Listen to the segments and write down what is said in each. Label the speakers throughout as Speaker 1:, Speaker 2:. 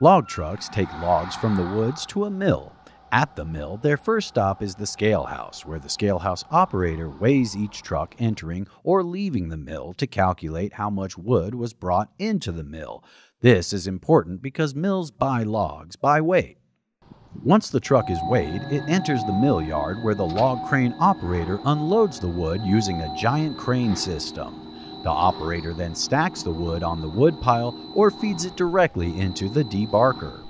Speaker 1: Log trucks take logs from the woods to a mill. At the mill, their first stop is the scale house, where the scale house operator weighs each truck entering or leaving the mill to calculate how much wood was brought into the mill. This is important because mills buy logs by weight. Once the truck is weighed, it enters the mill yard where the log crane operator unloads the wood using a giant crane system. The operator then stacks the wood on the wood pile or feeds it directly into the debarker.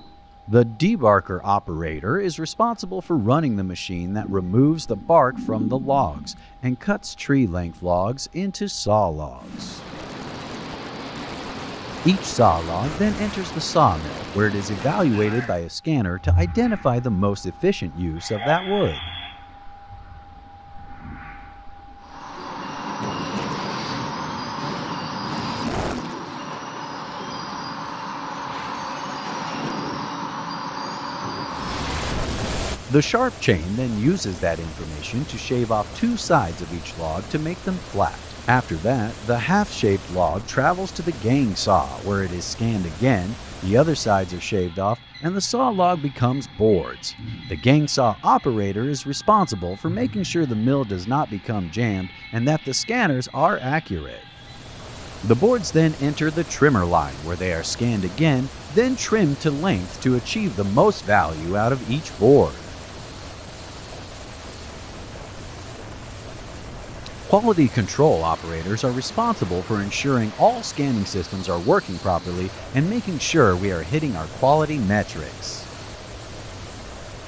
Speaker 1: The debarker operator is responsible for running the machine that removes the bark from the logs and cuts tree length logs into saw logs. Each saw log then enters the sawmill where it is evaluated by a scanner to identify the most efficient use of that wood. The sharp chain then uses that information to shave off two sides of each log to make them flat. After that, the half-shaped log travels to the gang saw where it is scanned again, the other sides are shaved off, and the saw log becomes boards. The gang saw operator is responsible for making sure the mill does not become jammed and that the scanners are accurate. The boards then enter the trimmer line where they are scanned again, then trimmed to length to achieve the most value out of each board. Quality control operators are responsible for ensuring all scanning systems are working properly and making sure we are hitting our quality metrics.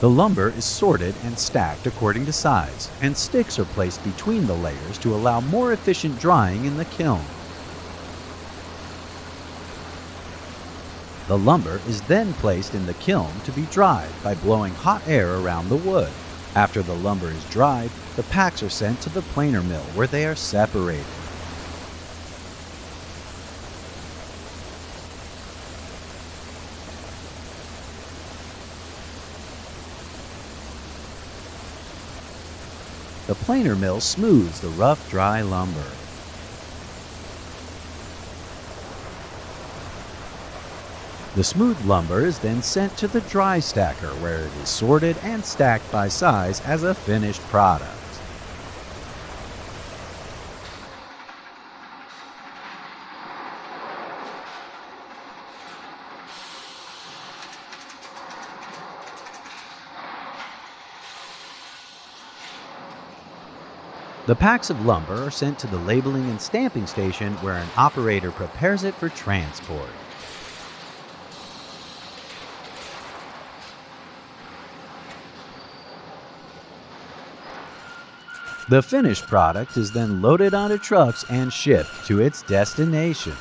Speaker 1: The lumber is sorted and stacked according to size, and sticks are placed between the layers to allow more efficient drying in the kiln. The lumber is then placed in the kiln to be dried by blowing hot air around the wood. After the lumber is dried, the packs are sent to the planer mill where they are separated. The planer mill smooths the rough, dry lumber. The smooth lumber is then sent to the dry stacker where it is sorted and stacked by size as a finished product. The packs of lumber are sent to the labeling and stamping station where an operator prepares it for transport. The finished product is then loaded onto trucks and shipped to its destination.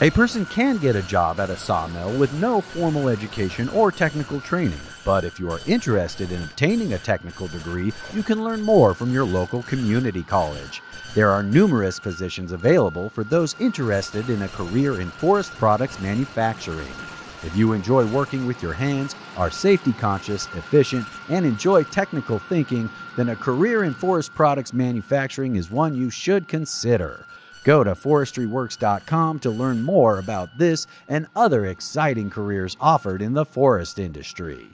Speaker 1: A person can get a job at a sawmill with no formal education or technical training, but if you are interested in obtaining a technical degree, you can learn more from your local community college. There are numerous positions available for those interested in a career in forest products manufacturing. If you enjoy working with your hands, are safety conscious, efficient, and enjoy technical thinking, then a career in forest products manufacturing is one you should consider. Go to forestryworks.com to learn more about this and other exciting careers offered in the forest industry.